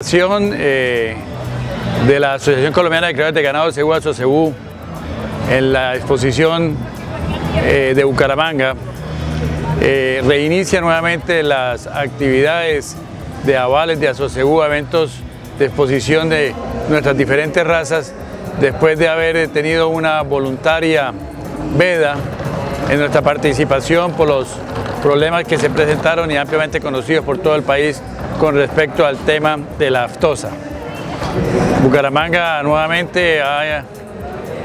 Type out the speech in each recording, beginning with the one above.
Eh, de la Asociación Colombiana de Criadores de Ganado Cebú Asocebú en la exposición eh, de Bucaramanga eh, reinicia nuevamente las actividades de avales de Asocebú, eventos de exposición de nuestras diferentes razas después de haber tenido una voluntaria veda en nuestra participación por los problemas que se presentaron y ampliamente conocidos por todo el país con respecto al tema de la aftosa. Bucaramanga nuevamente ha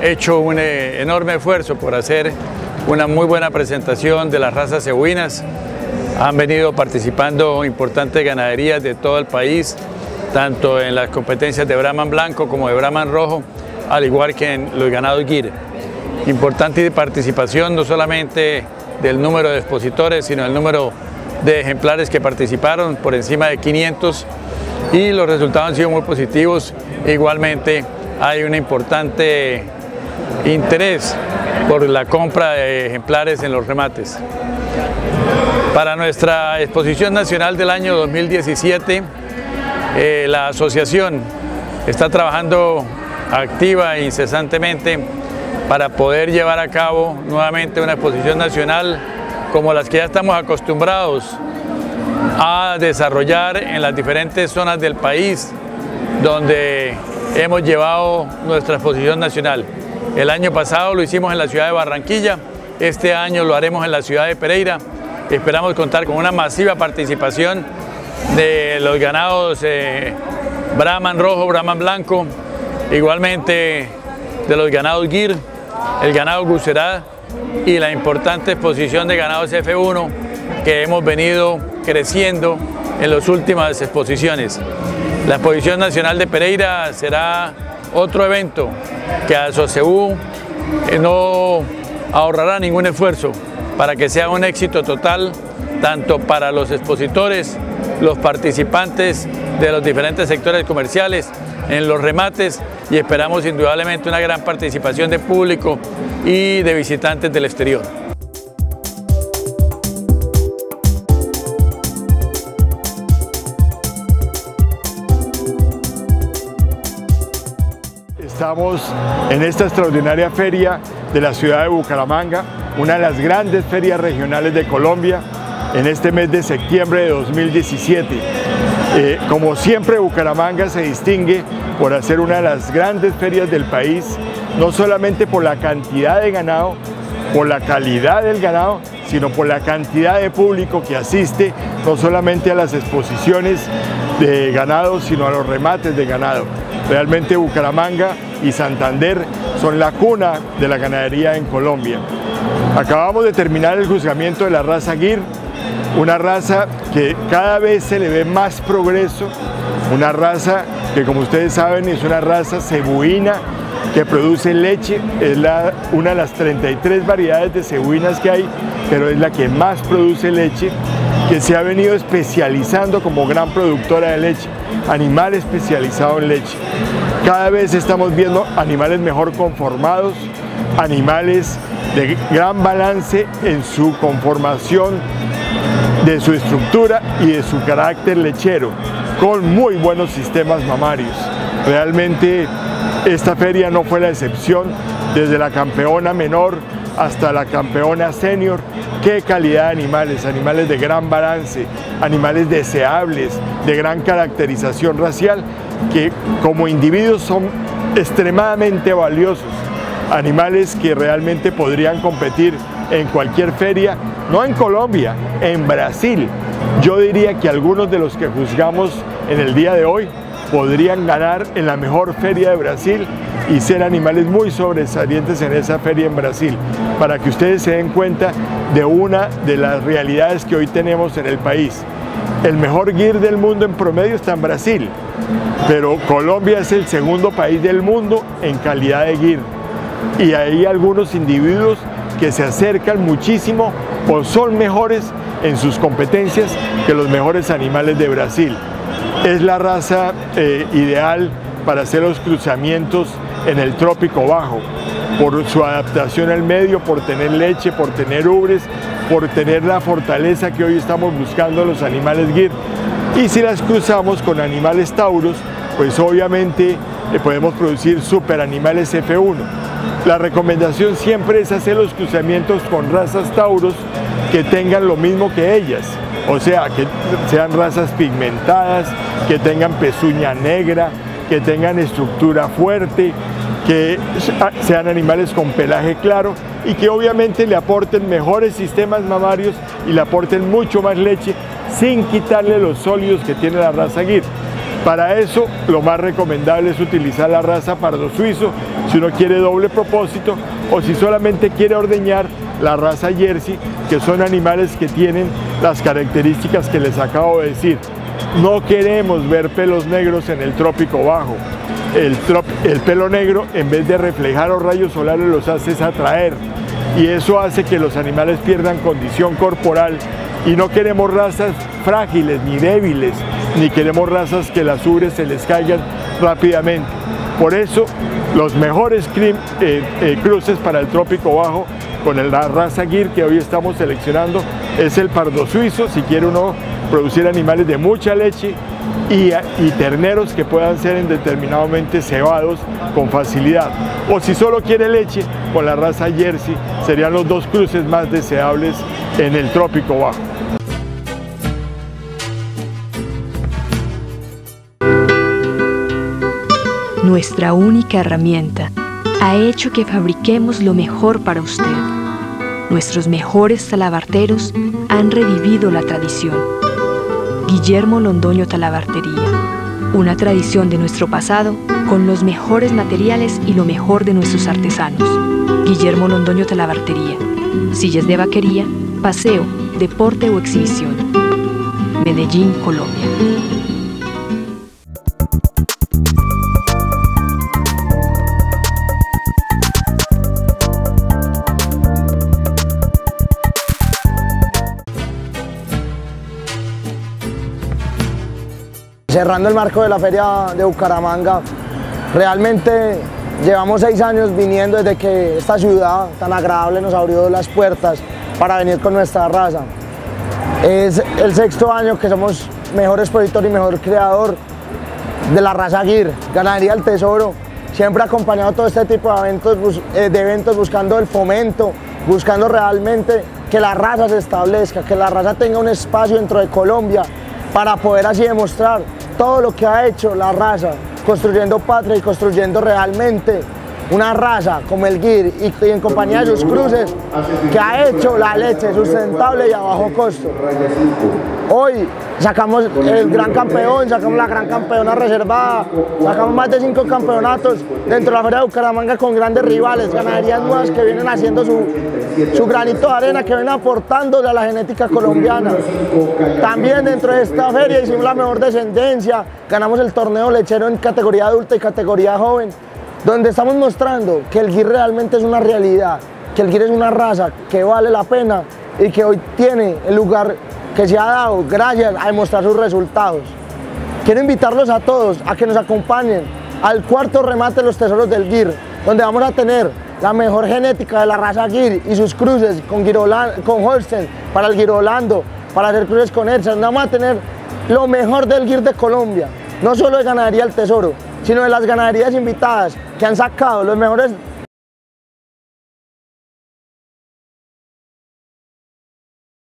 hecho un eh, enorme esfuerzo por hacer una muy buena presentación de las razas cebuinas. Han venido participando importantes ganaderías de todo el país, tanto en las competencias de Brahman Blanco como de Brahman Rojo, al igual que en los ganados Guire. Importante participación no solamente del número de expositores, sino el número de ejemplares que participaron, por encima de 500, y los resultados han sido muy positivos. Igualmente hay un importante interés por la compra de ejemplares en los remates. Para nuestra exposición nacional del año 2017, eh, la asociación está trabajando activa e incesantemente para poder llevar a cabo nuevamente una exposición nacional como las que ya estamos acostumbrados a desarrollar en las diferentes zonas del país donde hemos llevado nuestra exposición nacional. El año pasado lo hicimos en la ciudad de Barranquilla, este año lo haremos en la ciudad de Pereira. Esperamos contar con una masiva participación de los ganados eh, Brahman rojo, Brahman blanco, igualmente de los ganados Gir, el ganado Gucerá y la importante exposición de ganados F1 que hemos venido creciendo en las últimas exposiciones. La exposición nacional de Pereira será otro evento que a SOCEU eh, no ahorrará ningún esfuerzo para que sea un éxito total tanto para los expositores, los participantes de los diferentes sectores comerciales, en los remates y esperamos indudablemente una gran participación de público y de visitantes del exterior. Estamos en esta extraordinaria feria de la ciudad de Bucaramanga, una de las grandes ferias regionales de Colombia, en este mes de septiembre de 2017. Eh, como siempre Bucaramanga se distingue por hacer una de las grandes ferias del país, no solamente por la cantidad de ganado, por la calidad del ganado, sino por la cantidad de público que asiste no solamente a las exposiciones de ganado, sino a los remates de ganado. Realmente Bucaramanga y Santander son la cuna de la ganadería en Colombia. Acabamos de terminar el juzgamiento de la raza Gir, una raza que cada vez se le ve más progreso, una raza que como ustedes saben es una raza cebuina que produce leche, es una de las 33 variedades de cebuinas que hay, pero es la que más produce leche, que se ha venido especializando como gran productora de leche, animal especializado en leche. Cada vez estamos viendo animales mejor conformados, animales de gran balance en su conformación de su estructura y de su carácter lechero, con muy buenos sistemas mamarios. Realmente esta feria no fue la excepción, desde la campeona menor hasta la campeona senior, qué calidad de animales, animales de gran balance, animales deseables, de gran caracterización racial, que como individuos son extremadamente valiosos, animales que realmente podrían competir en cualquier feria, no en Colombia, en Brasil. Yo diría que algunos de los que juzgamos en el día de hoy podrían ganar en la mejor feria de Brasil y ser animales muy sobresalientes en esa feria en Brasil, para que ustedes se den cuenta de una de las realidades que hoy tenemos en el país. El mejor GIR del mundo en promedio está en Brasil, pero Colombia es el segundo país del mundo en calidad de GIR. Y hay algunos individuos que se acercan muchísimo o son mejores en sus competencias que los mejores animales de Brasil. Es la raza eh, ideal para hacer los cruzamientos en el trópico bajo, por su adaptación al medio, por tener leche, por tener ubres, por tener la fortaleza que hoy estamos buscando los animales GIR. Y si las cruzamos con animales tauros, pues obviamente le podemos producir superanimales F1. La recomendación siempre es hacer los cruzamientos con razas tauros que tengan lo mismo que ellas, o sea, que sean razas pigmentadas, que tengan pezuña negra, que tengan estructura fuerte, que sean animales con pelaje claro y que obviamente le aporten mejores sistemas mamarios y le aporten mucho más leche sin quitarle los sólidos que tiene la raza Gir. Para eso lo más recomendable es utilizar la raza pardo suizo si uno quiere doble propósito o si solamente quiere ordeñar la raza jersey que son animales que tienen las características que les acabo de decir. No queremos ver pelos negros en el trópico bajo. El, el pelo negro en vez de reflejar los rayos solares los hace atraer y eso hace que los animales pierdan condición corporal y no queremos razas frágiles ni débiles, ni queremos razas que las ubres se les caigan rápidamente. Por eso los mejores eh, eh, cruces para el trópico bajo con la raza Gir que hoy estamos seleccionando es el pardo suizo, si quiere uno producir animales de mucha leche y, terneros que puedan ser indeterminadamente cebados con facilidad. O si solo quiere leche, con la raza Jersey, serían los dos cruces más deseables en el trópico bajo. Nuestra única herramienta ha hecho que fabriquemos lo mejor para usted. Nuestros mejores talabarteros han revivido la tradición. Guillermo Londoño Talabartería, una tradición de nuestro pasado con los mejores materiales y lo mejor de nuestros artesanos. Guillermo Londoño Talabartería, sillas de vaquería, paseo, deporte o exhibición. Medellín, Colombia. Cerrando el marco de la feria de Bucaramanga, realmente llevamos seis años viniendo desde que esta ciudad tan agradable nos abrió las puertas para venir con nuestra raza. Es el sexto año que somos mejor expositor y mejor creador de la raza Gir, Ganadería del Tesoro, siempre acompañado todo este tipo de eventos, eh, de eventos buscando el fomento, buscando realmente que la raza se establezca, que la raza tenga un espacio dentro de Colombia para poder así demostrar todo lo que ha hecho la raza, construyendo patria y construyendo realmente una raza como el GIR y, en compañía de sus cruces que ha hecho la leche sustentable y a bajo costo. Hoy sacamos el gran campeón, sacamos la gran campeona reservada, sacamos más de cinco campeonatos dentro de la Feria de Bucaramanga con grandes rivales, ganaderías nuevas que vienen haciendo su, su granito de arena, que vienen aportándole a la genética colombiana. También dentro de esta feria hicimos la mejor descendencia, ganamos el torneo lechero en categoría adulta y categoría joven, donde estamos mostrando que el GIR realmente es una realidad, que el GIR es una raza que vale la pena y que hoy tiene el lugar que se ha dado gracias a demostrar sus resultados. Quiero invitarlos a todos a que nos acompañen al cuarto remate de los tesoros del GIR, donde vamos a tener la mejor genética de la raza GIR y sus cruces con, con Holstein para el Girolando, para hacer cruces con Edson. Vamos a tener lo mejor del GIR de Colombia, no solo de ganadería el tesoro, sino de las ganaderías invitadas que han sacado los mejores